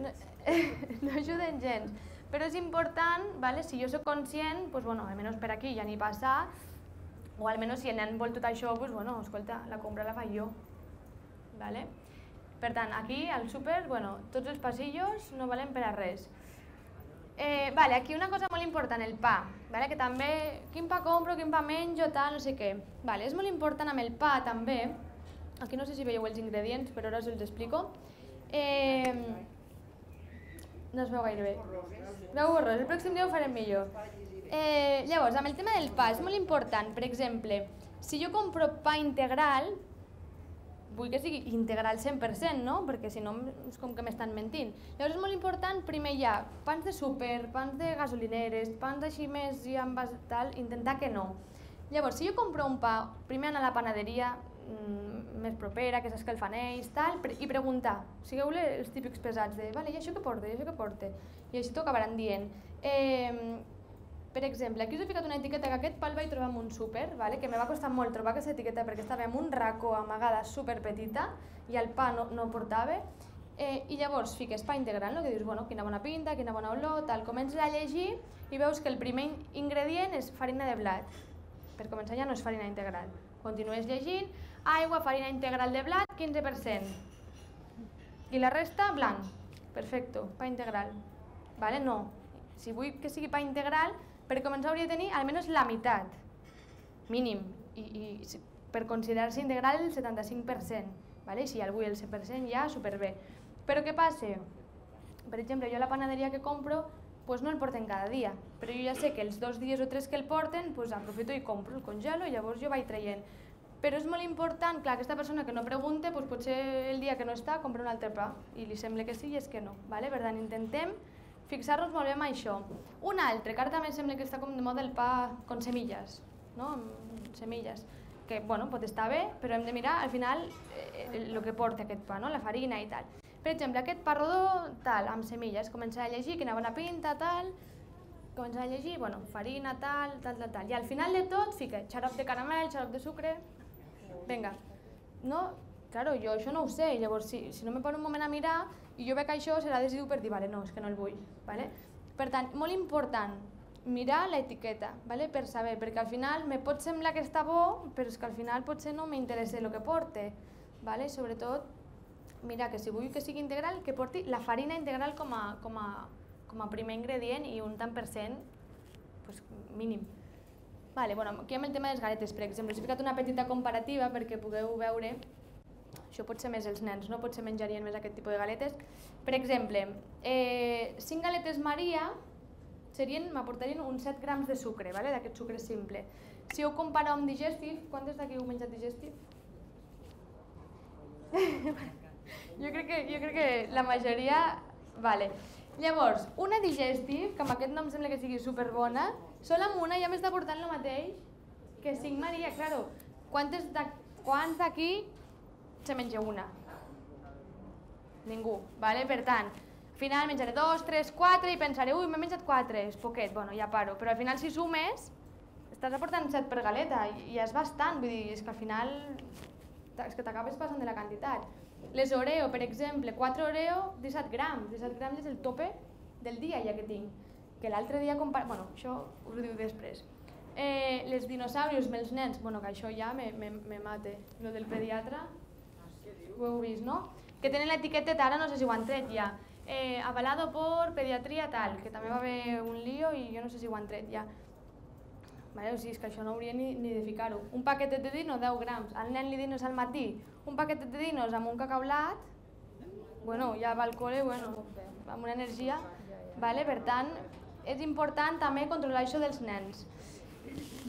no, no ajuden gens. Però és important, vale? si jo sóc conscient, pues, bueno, almenys per aquí ja n'hi passa, o almenys si en vol tot això, pues, bueno, escolta, la compra la faig jo. Vale? Per tant, aquí al súper, bueno, tots els passillos no valen per a res. Eh, vale, aquí una cosa molt important, el pa, vale? que també, quin pa compro, quin pa menjo, tal, no sé què. Vale, és molt important amb el pa també, aquí no sé si veieu els ingredients, però ara us els explico. Eh, no es veu gaire bé. Veu borrós, el pròxim dia ho farem millor. Eh, llavors, amb el tema del pa, és molt important, per exemple, si jo compro pa integral, vull que sigui integral 100%, no? Perquè si no és com que m'estan mentint. Llavors és molt important, primer hi ha pans de súper, pans de gasolineres, pans així més i amb tal, intentar que no. Llavors, si jo compro un pa, primer anar a la panaderia, mm, més propera, que saps que el fan ells, tal, i preguntar. Sigueu els típics pesats de, vale, i això què porta, i això què porta? I així t'ho acabaran dient. Eh, per exemple, aquí us he ficat una etiqueta que aquest pa el vaig trobar en un súper, vale? que me va costar molt trobar aquesta etiqueta perquè estava en un racó amagada super petita i el pa no, no portava. Eh, I llavors fiques pa integral, no? que dius, bueno, quina bona pinta, quina bona olor, tal. Comences a llegir i veus que el primer ingredient és farina de blat. Per començar ja no és farina integral. Continues llegint, aigua, farina integral de blat, 15%. I la resta, blanc. Perfecto, pa integral. Vale? No. Si vull que sigui pa integral, per començar hauria de tenir almenys la meitat, mínim. I, i per considerar-se integral el 75%. Vale? Si algú el 100% ja, superbé. Però què passa? Per exemple, jo la panaderia que compro pues no el porten cada dia, però jo ja sé que els dos dies o tres que el porten, pues aprofito i compro, el congelo i llavors jo vaig traient. Però és molt important, clar, aquesta persona que no pregunte, pues potser el dia que no està compra un altre pa i li sembla que sí i és que no. Vale? Per tant, intentem fixar-nos molt bé en això. Un altre, que ara també sembla que està com de moda el pa con semilles, no? amb semilles, que bueno, pot estar bé, però hem de mirar al final eh, el que porta aquest pa, no? la farina i tal. Per exemple, aquest pa rodó, tal, amb semilles, començar a llegir quina bona pinta, tal, començar a llegir, bueno, farina, tal, tal, tal, tal. I al final de tot fica xarop de caramel, xarop de sucre, vinga. No, claro, jo això no ho sé, llavors si, si no me poso un moment a mirar i jo veig això serà decidiu per dir, vale, no, és que no el vull. Vale? Per tant, molt important, mirar l'etiqueta, vale? per saber, perquè al final me pot semblar que està bo, però és que al final potser no m'interessa el que porte. Vale? Sobretot mira, que si vull que sigui integral, que porti la farina integral com a, com a, com a primer ingredient i un tant per cent pues, mínim. Vale, bueno, aquí amb el tema de les galetes, per exemple, us he ficat una petita comparativa perquè pugueu veure, això pot ser més els nens, no? potser menjarien més aquest tipus de galetes. Per exemple, eh, 5 galetes Maria serien, m'aportarien uns 7 grams de sucre, vale? d'aquest sucre simple. Si ho compareu amb digestif, quantes d'aquí heu menjat digestif? Jo crec que, jo crec que la majoria... Vale. Llavors, una digestive, que amb aquest nom sembla que sigui superbona, sol amb una ja m'està portant el mateix que 5 Maria, claro. Quantes de, quants d'aquí se menja una? Ningú, vale? Per tant, al final menjaré dos, tres, quatre i pensaré, ui, m'he menjat quatre, és poquet, bueno, ja paro. Però al final si sumes, estàs aportant set per galeta i és bastant, vull dir, és que al final és que t'acabes passant de la quantitat. Les Oreo, per exemple, 4 Oreo, 17 grams. 17 grams és el tope del dia ja que tinc. Que l'altre dia compar... Bueno, això us ho diu després. Eh, les dinosaurios els nens, bueno, que això ja me, me, me mate. Lo del pediatre, ho heu vist, no? Que tenen l'etiqueta, ara no sé si ho han tret ja. Eh, avalado por pediatria tal, que també va haver un lío i jo no sé si ho han tret ja. Vale, o sigui, és que això no hauria ni, ni de ficar-ho. Un paquetet de dino, 10 grams. Al nen li dinos al matí, un paquetet de dinos amb un cacaulat, bueno, ja va al col·le, bueno, amb una energia. Vale? Per tant, és important també controlar això dels nens.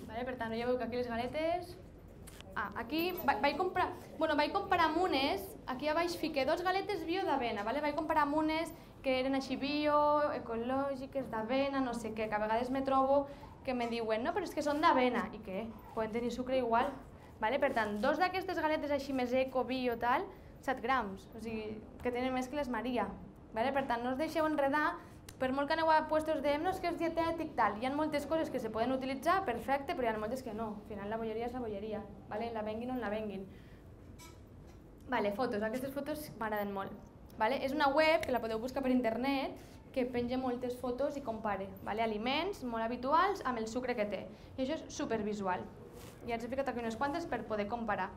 Vale? Per tant, ja veu que aquí les galetes... Ah, aquí vaig comprar... Bueno, vaig comprar amb unes, aquí a baix fiqué dos galetes bio d'avena, vale? vaig comprar amb unes que eren així bio, ecològiques, d'avena, no sé què, que a vegades me trobo que me diuen, no, però és que són d'avena. I què? Poden tenir sucre igual. Vale? Per tant, dos d'aquestes galetes així més eco, bio, tal, 7 grams. O sigui, que tenen més que les Maria. Vale? Per tant, no us deixeu enredar per molt que aneu a puestos de no, és que és dietètic, tal, hi ha moltes coses que se poden utilitzar, perfecte, però hi ha moltes que no. Al final la bolleria és la bolleria, vale? la venguin on la venguin. Vale, fotos, aquestes fotos m'agraden molt. Vale? És una web que la podeu buscar per internet que penja moltes fotos i compare vale? aliments molt habituals amb el sucre que té. I això és supervisual. I ens he ficat aquí unes quantes per poder comparar.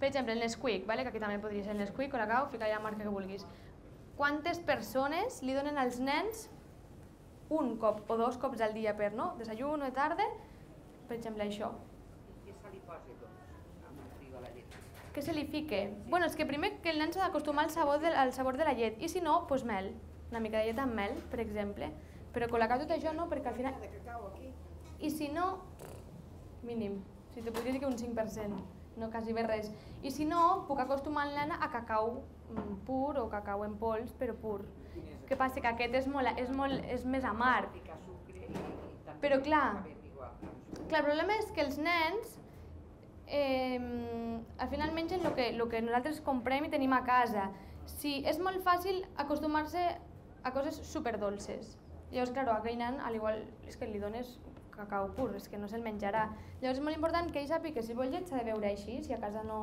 Per exemple, el Nesquik, vale? que aquí també podria ser el Nesquik o la cau, fica la marca que vulguis. Quantes persones li donen als nens un cop o dos cops al dia per no? desayuno de tarda, per exemple això. Què se li posa, doncs, amb a la llet? Què se li fique? Bueno, és que primer que el nen s'ha d'acostumar al, sabor de, al sabor de la llet i si no, doncs mel una mica de llet amb mel, per exemple, però col·locar tot això no, perquè al final... De cacau aquí. I si no, mínim, si te podria dir que un 5%, no quasi bé res. I si no, puc acostumar el nen a cacau mm, pur o cacau en pols, però pur. Què passa? Que aquest és, molt, és, molt, és més amarg. Però clar, clar, el problema és que els nens eh, al final mengen el que, el que nosaltres comprem i tenim a casa. Si és molt fàcil acostumar-se a coses superdolces. Llavors, clar, aquell nen, al igual és que li dones cacau pur, és que no se'l menjarà. Llavors és molt important que ell sàpiga que si vol llet s'ha de veure així, si a casa no,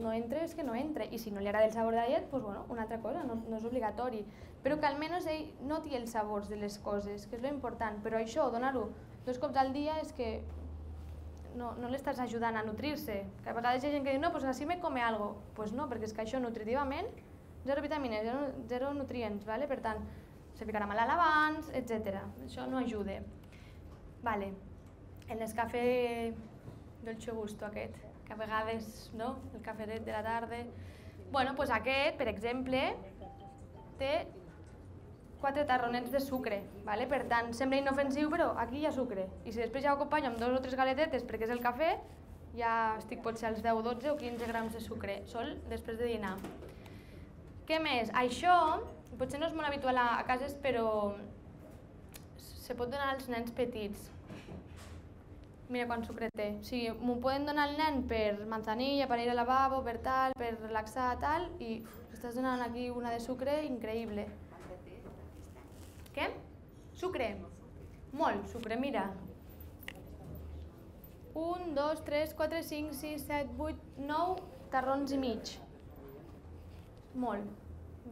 no entra és que no entra, i si no li agrada el sabor de la llet, doncs, bueno, una altra cosa, no, no és obligatori. Però que almenys ell noti els sabors de les coses, que és lo important. Però això, donar-ho dos cops al dia és que no, no l'estàs ajudant a nutrir-se. Que a vegades hi ha gent que diu, no, pues així me come algo. Doncs pues no, perquè és que això nutritivament zero vitamines, zero, zero nutrients, vale? per tant, se ficarà malalt abans, etc. Això no ajuda. Vale. El Nescafé dolce gusto aquest, que a vegades, no?, el cafetet de la tarda... Bueno, pues aquest, per exemple, té 4 tarronets de sucre, vale? per tant, sembla inofensiu, però aquí hi ha sucre. I si després ja ho acompanyo amb dos o tres galetetes perquè és el cafè, ja estic potser als 10, 12 o 15 grams de sucre, sol després de dinar. Què més? Això potser no és molt habitual a cases, però se pot donar als nens petits. Mira quant sucre té. O sigui, m'ho poden donar al nen per manzanilla, per ir al lavabo, per tal, per relaxar, tal, i uf, estàs donant aquí una de sucre increïble. Què? Sucre. Molt sucre, mira. 1, 2, 3, 4, 5, 6, 7, 8, 9 tarrons i mig. Molt,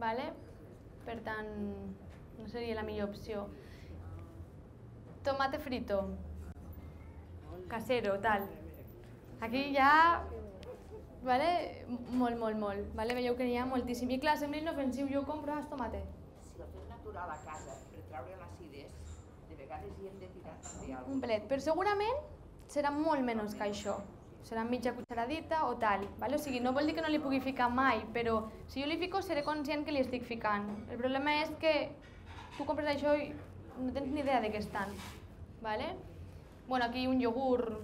vale? Per tant, no seria la millor opció. Tomate frito. Casero, tal. Aquí ja... Vale? Molt, molt, molt. Vale? Veieu que n'hi ha moltíssim. I clar, sembla inofensiu, jo compro ah, tomate. Si el fem natural a casa per treure l'acidès, de vegades hi hem de tirar també alguna Un pelet. Però segurament serà molt menys que això. Serà mitja cucharadita o tal. Vale? O sigui, no vol dir que no li pugui ficar mai, però si jo li fico seré conscient que li estic ficant. El problema és que tu compres això i no tens ni idea de què estan. Vale? Bueno, aquí un iogurt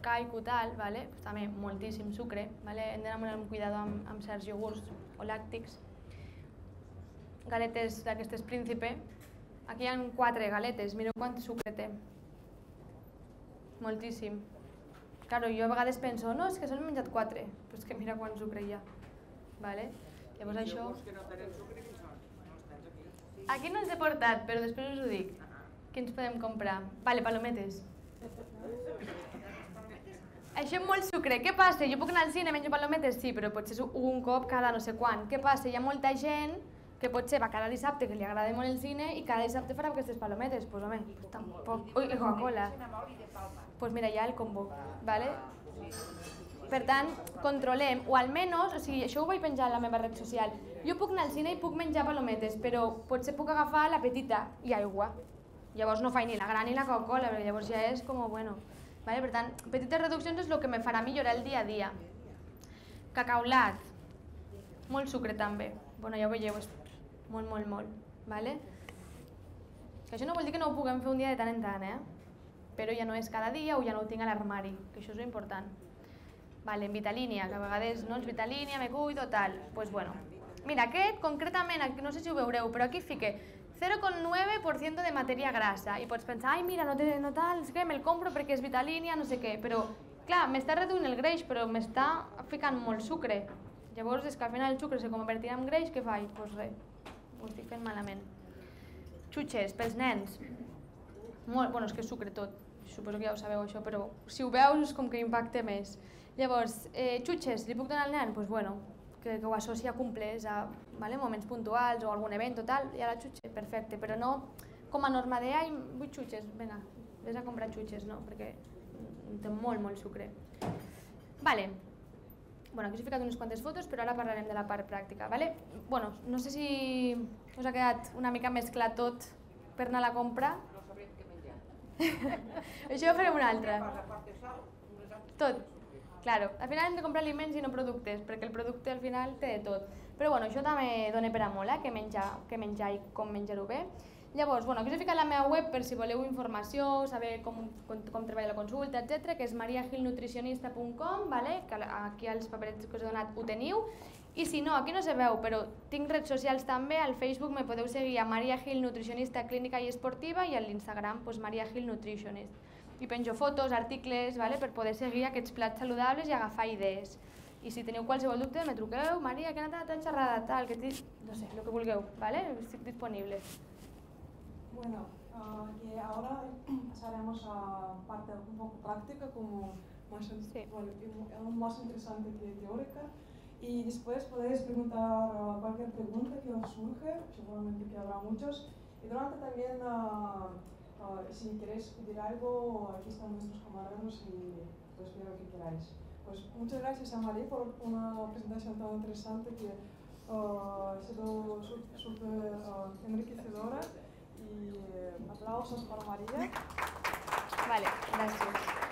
caico tal, vale? pues també moltíssim sucre, vale? hem d'anar molt amb cuidado amb, amb certs iogurts o làctics. Galetes d'aquestes príncipe, aquí hi ha quatre galetes, mireu quant sucre té. Moltíssim. Claro, jo a vegades penso, no, és que s'han menjat quatre, però és que mira quant sucre hi ha. Vale? Llavors això... que no tenen sucre que són, no els tens aquí. Aquí no els he portat, però després us ho dic. Què ens podem comprar? Vale, palometes. Això és molt sucre. Què passa? Jo puc anar al cine, menjo palometes? Sí, però potser un cop cada no sé quan. Què passa? Hi ha molta gent que potser va cada dissabte, que li agrada molt el cine, i cada dissabte farà aquestes palometes. Doncs pues, home, pues, tampoc... Ui, Coca-Cola. Doncs pues mira, hi ha el combo, ¿vale? Per tant, controlem, o almenys, o sigui, això ho vaig penjar a la meva red social, jo puc anar al cine i puc menjar palometes, però potser puc agafar la petita i aigua. Llavors no faig ni la gran ni la Coca-Cola, però llavors ja és com, bueno... Vale? Per tant, petites reduccions és el que me farà millorar el dia a dia. Cacaulat, molt sucre també. Bueno, ja ho veieu, és molt, molt, molt. Vale? Que això no vol dir que no ho puguem fer un dia de tant en tant, eh? però ja no és cada dia o ja no ho tinc a l'armari, que això és important. Vale, en vitalínia, que a vegades no és vitalínia, me cuido, tal. Pues bueno. Mira, aquest concretament, no sé si ho veureu, però aquí fique 0,9% de matèria grassa i pots pensar, ai mira, no, té, no tal, que me'l compro perquè és vitalínia, no sé què, però clar, m'està reduint el greix, però m'està ficant molt sucre. Llavors és que al final el sucre se convertirà en greix, què faig? Doncs pues res, ho estic fent malament. Xutxes, pels nens. Molt, bueno, és que és sucre tot, suposo que ja ho sabeu això, però si ho veus és com que impacta més. Llavors, eh, xutxes, li puc donar al nen? Doncs pues bueno, que, que ho associa a cumples, a vale, moments puntuals o algun event o tal, i a la xutxe, perfecte, però no com a norma de, ai, vull xutxes, vinga, vés a comprar xutxes, no, perquè té molt, molt sucre. Vale. Bueno, aquí us he ficat unes quantes fotos, però ara parlarem de la part pràctica, vale? Bueno, no sé si us ha quedat una mica més clar tot per anar a la compra. No sabrem què menjar. Això ho farem una altra. Tot. Claro, al final hem de comprar aliments i no productes, perquè el producte al final té de tot. Però bueno, això també dona per a molt, eh, què menjar, què menjar i com menjar-ho bé. Llavors, bueno, aquí us he ficat la meva web per si voleu informació, saber com, com, com treballa la consulta, etc, que és mariagilnutricionista.com, vale? que aquí als paperets que us he donat ho teniu. I si no, aquí no se veu, però tinc redes socials també, al Facebook me podeu seguir a Maria Gil Nutricionista Clínica i Esportiva i a l'Instagram pues, Maria Gil Nutritionist. I penjo fotos, articles, vale? per poder seguir aquests plats saludables i agafar idees. I si teniu qualsevol dubte, me truqueu, Maria, que he anat a tan xerrada, tal, que no sé, el que vulgueu, vale? estic disponible. Bueno, ah, que ahora pasaremos a parte un poco práctica, como más, Sí. bueno, más interesante que teórica. Y después podéis preguntar cualquier pregunta que os surge, seguramente que habrá muchos. Y durante también, ah, si queréis pedir algo, aquí están nuestros camaradas y pues espero que queráis. Pues muchas gracias a María por una presentación tan interesante que ah, ha sido súper ah, enriquecedora y eh, aplausos para María. Vale, gràcies.